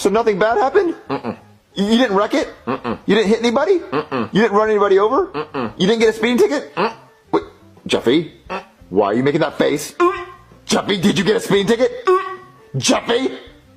So nothing bad happened? Mm-mm. You didn't wreck it? Mm-mm. You didn't hit anybody? Mm-mm. You didn't run anybody over? You didn't get a speeding ticket? Mm. Wait, Jeffy, mm. why are you making that face? Mm. Jeffy, did you get a speeding ticket? Mm. Jeffy?